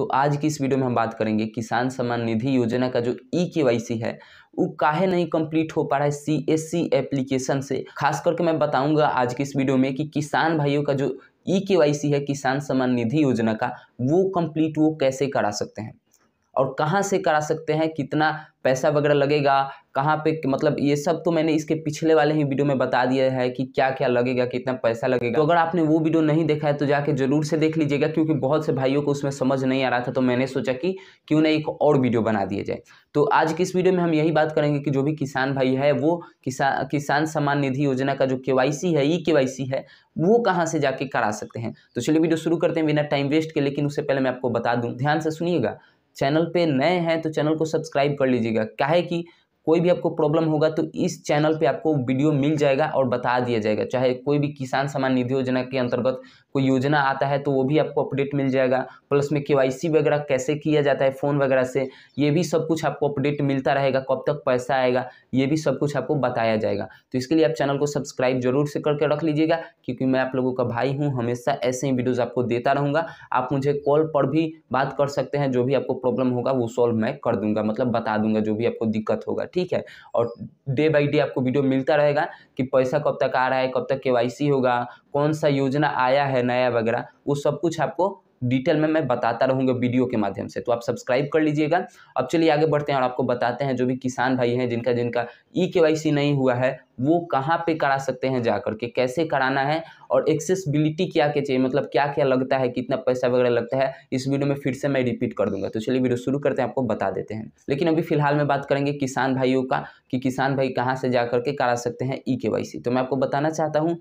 तो आज की इस वीडियो में हम बात करेंगे किसान सम्मान निधि योजना का जो ई के है, वो काहे नहीं कंप्लीट हो पा रहा है सी एस सी एप्लीकेशन से। खास करके मैं बताऊँगा आज की इस वीडियो में कि किसान भाइयों का जो ई के है, किसान सम्मान निधि योजना का, वो कंप्लीट वो कैसे करा सकते हैं। और कहाँ से करा सकते हैं, कितना पैसा वगैरह लगेगा, कहाँ पे मतलब ये सब तो मैंने इसके पिछले वाले ही वीडियो में बता दिया है कि क्या क्या लगेगा, कितना पैसा लगेगा। तो अगर आपने वो वीडियो नहीं देखा है तो जाके ज़रूर से देख लीजिएगा, क्योंकि बहुत से भाइयों को उसमें समझ नहीं आ रहा था तो मैंने सोचा कि क्यों ना एक और वीडियो बना दिया जाए। तो आज की इस वीडियो में हम यही बात करेंगे कि जो भी किसान भाई है, वो किसान किसान सम्मान निधि योजना का जो के है, ई के है, वो कहाँ से जाके करा सकते हैं? तो चलिए वीडियो शुरू करते हैं बिना टाइम वेस्ट के, लेकिन उससे पहले मैं आपको बता दूँ, ध्यान से सुनिएगा। चैनल पे नए हैं तो चैनल को सब्सक्राइब कर लीजिएगा। क्या है कि कोई भी आपको प्रॉब्लम होगा तो इस चैनल पे आपको वीडियो मिल जाएगा और बता दिया जाएगा। चाहे कोई भी किसान सम्मान निधि योजना के अंतर्गत कोई योजना आता है तो वो भी आपको अपडेट मिल जाएगा। प्लस में के वगैरह कैसे किया जाता है फ़ोन वगैरह से, ये भी सब कुछ आपको अपडेट मिलता रहेगा, कब तक पैसा आएगा, ये भी सब कुछ आपको बताया जाएगा। तो इसके लिए आप चैनल को सब्सक्राइब ज़रूर से करके रख लीजिएगा, क्योंकि मैं आप लोगों का भाई हूँ, हमेशा ऐसे ही वीडियोज़ आपको देता रहूँगा। आप मुझे कॉल पर भी बात कर सकते हैं, जो भी आपको प्रॉब्लम होगा वो सॉल्व मैं कर दूँगा मतलब बता दूँगा जो भी आपको दिक्कत होगा, ठीक है? और डे बाई डे आपको वीडियो मिलता रहेगा कि पैसा कब तक आ रहा है, कब तक के होगा, कौन सा योजना आया है नया वगैरह, वो सब कुछ आपको डिटेल में मैं बताता रहूँगा वीडियो के माध्यम से। तो आप सब्सक्राइब कर लीजिएगा। अब चलिए आगे बढ़ते हैं और आपको बताते हैं जो भी किसान भाई हैं, जिनका जिनका ई के नहीं हुआ है, वो कहाँ पे करा सकते हैं जा करके कैसे कराना है और एक्सेसिबिलिटी क्या क्या चाहिए मतलब क्या क्या लगता है, कितना पैसा वगैरह लगता है, इस वीडियो में फिर से मैं रिपीट कर दूँगा। तो चलिए वीडियो शुरू करते हैं, आपको बता देते हैं। लेकिन अभी फ़िलहाल में बात करेंगे किसान भाइयों का, कि किसान भाई कहाँ से जा करके करा सकते हैं ई तो मैं आपको बताना चाहता हूँ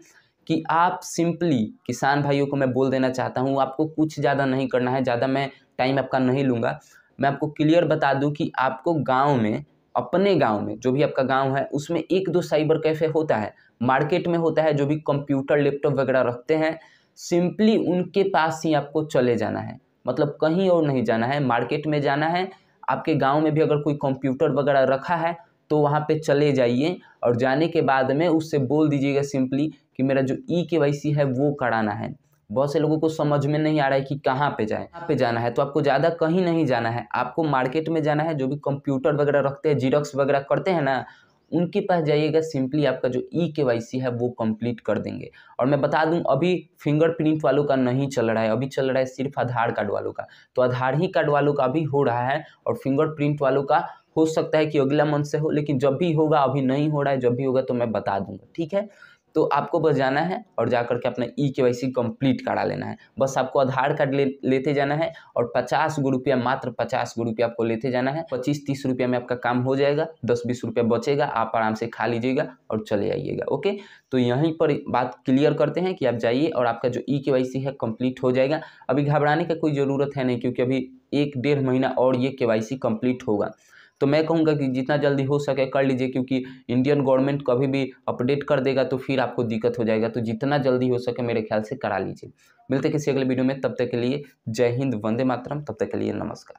कि आप सिंपली किसान भाइयों को मैं बोल देना चाहता हूँ, आपको कुछ ज़्यादा नहीं करना है, ज़्यादा मैं टाइम आपका नहीं लूँगा। मैं आपको क्लियर बता दूँ कि आपको गाँव में, अपने गाँव में, जो भी आपका गाँव है, उसमें एक दो साइबर कैफ़े होता है, मार्केट में होता है, जो भी कंप्यूटर, लैपटॉप वगैरह रखते हैं, सिंपली उनके पास ही आपको चले जाना है। मतलब कहीं और नहीं जाना है, मार्केट में जाना है, आपके गाँव में भी अगर कोई कंप्यूटर वगैरह रखा है तो वहाँ पे चले जाइए और जाने के बाद में उससे बोल दीजिएगा सिंपली कि मेरा जो ई के वाई सी है वो कराना है। बहुत से लोगों को समझ में नहीं आ रहा है कि कहाँ पे जाए। कहाँ पे जाना है? तो आपको ज़्यादा कहीं नहीं जाना है। आपको मार्केट में जाना है, जो भी कंप्यूटर वगैरह रखते हैं जीरोक्स वगैरह करते हैं ना, उनके पास जाइएगा सिंपली आपका जो ई के वाई सी है वो कंप्लीट कर देंगे। और मैं बता दूँ, अभी फिंगरप्रिंट वालों का नहीं चल रहा है। अभी चल रहा है सिर्फ़ आधार कार्ड वालों का। तो आधार ही कार्ड वालों का भी हो रहा है और फिंगरप्रिंट वालों का हो सकता है कि अगला मंथ से हो, लेकिन जब भी होगा, अभी नहीं हो रहा है, जब भी होगा तो मैं बता दूँगा, ठीक है? तो आपको बस जाना है और जा करके अपना ई के वाई सी कंप्लीट करा लेना है। बस आपको आधार कार्ड ले, लेते जाना है और पचास गो रुपया, मात्र पचास गो रुपया आपको लेते जाना है। पच्चीस तीस रुपया में आपका काम हो जाएगा, दस बीस रुपया बचेगा, आप आराम से खा लीजिएगा और चले आइएगा, ओके? तो यहीं पर बात क्लियर करते हैं कि आप जाइए और आपका जो ई के वाई सी है कंप्लीट हो जाएगा। अभी घबराने का कोई ज़रूरत है नहीं, क्योंकि अभी एक डेढ़ महीना और ये के वाई सी कंप्लीट होगा। तो मैं कहूँगा कि जितना जल्दी हो सके कर लीजिए, क्योंकि इंडियन गवर्नमेंट कभी भी अपडेट कर देगा तो फिर आपको दिक्कत हो जाएगा। तो जितना जल्दी हो सके मेरे ख्याल से करा लीजिए। मिलते किसी अगले वीडियो में। तब तक के लिए जय हिंद, वंदे मातरम। तब तक के लिए नमस्कार।